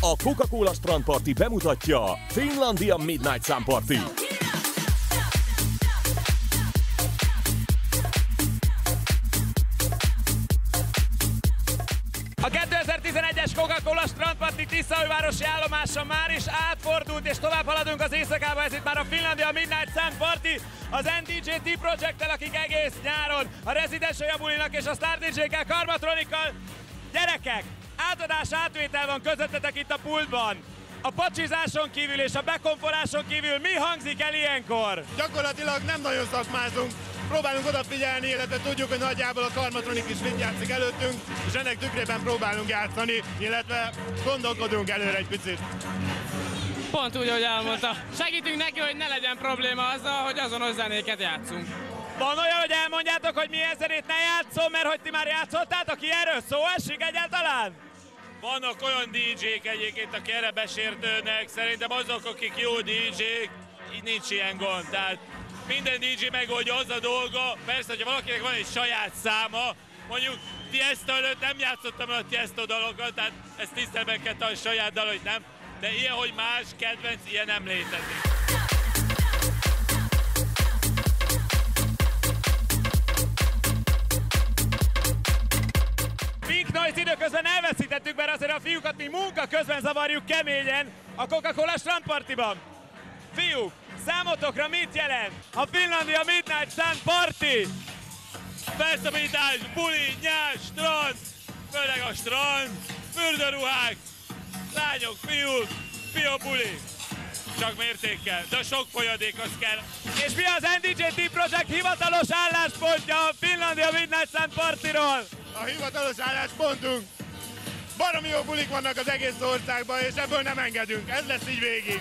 A Coca-Cola Strand Party bemutatja Finlandia Midnight Sun Party. A 2011-es Coca-Cola strandparti Tiszaújvárosi állomáson már is átfordult, és tovább haladunk az éjszakába, ez itt már a Finlandia Midnight Sun Party, az NDJT Project-tel, akik egész nyáron a Residence Jabulinak és a Star DJ-kkel, Karmatronikkal. Gyerekek, átadás átvétel van közöttetek itt a pultban. A pacsizáson kívül és a bekompoláson kívül mi hangzik el ilyenkor? Gyakorlatilag nem nagyon szakmázunk, próbálunk odafigyelni, illetve tudjuk, hogy nagyjából a Karmatronik is mit játszik előttünk, és ennek tükrében próbálunk játszani, illetve gondolkodunk előre egy picit. Pont úgy, ahogy elmondta. Segítünk neki, hogy ne legyen probléma azzal, hogy azonos zenéket játszunk. Van olyan, hogy elmondjátok, hogy milyen zenét ne játszom, mert hogy ti már játszottátok erről szó esik egyáltalán? Vannak olyan DJ-k egyébként, akik erre besértőnek, szerintem azok, akik jó DJ-k, így nincs ilyen gond. Tehát minden DJ megoldja az a dolga, persze, hogyha valakinek van egy saját száma, mondjuk Tiesto előtt nem játszottam a Tiesto dalokat, tehát ezt tisztelben kell a saját dal, hogy nem, de ilyen, hogy más kedvenc, ilyen nem létezik. Noise időközben elveszítettük, mert azért a fiúkat mi munka közben zavarjuk keményen a Coca-Cola strandpartiban. Fiúk, számotokra mit jelent a Finlandia Midnight Sun Party? Felszabadítás, buli, nyár, strand, főleg a strand, fürdőruhák, lányok, fiúk, buli. Csak mértékkel, de sok folyadék az kell. És mi az NDJT Project hivatalos álláspontja a Finlandia Midnight Sun Partyról? A hivatalos álláspontunk baromi jó bulik vannak az egész országban, és ebből nem engedünk. Ez lesz így végig.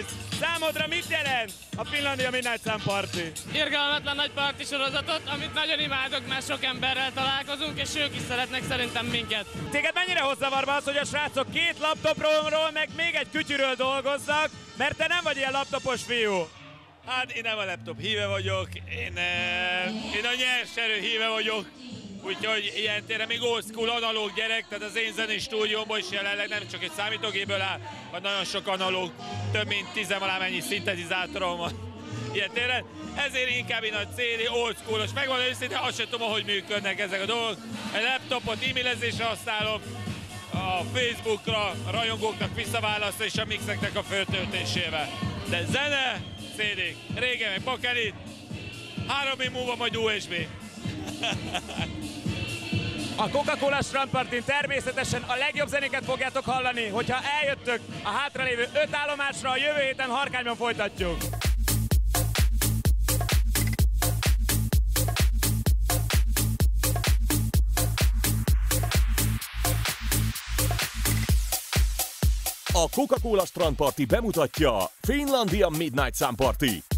Noise, számodra mit jelent a Finlandia Midnight Sun Party? Irgalmatlan nagy parti sorozatot, amit nagyon imádok, mert sok emberrel találkozunk, és ők is szeretnek szerintem minket. Téged mennyire hoz zavarba az, hogy a srácok két laptopról, meg még egy kütyűről dolgoznak, mert te nem vagy ilyen laptopos fiú. Hát én nem a laptop híve vagyok, én, eh, én a nyers erő híve vagyok, úgyhogy ilyen téren még old school analóg gyerek, tehát az én zenés stúdiómban is jelenleg nem csak egy számítógéből áll, hanem nagyon sok analóg, több mint tizenvalamennyi szintetizátorom van ilyen téren. Ezért inkább én a CD old schoolos, megvan őszintén, azt sem tudom, hogy működnek ezek a dolgok. A laptopot e-mailezésre használom, a Facebookra, a rajongóknak visszaválasztva és a mixeknek a föltöltésével. De zene, CD, régen meg bakelit, három év múlva majd USB. A Coca-Cola Strand Partyn természetesen a legjobb zenéket fogjátok hallani, hogyha eljöttök a hátralévő öt állomásra, a jövő héten Harkányban folytatjuk. A Coca-Cola Strand Party bemutatja Finlandia Midnight Sun Party.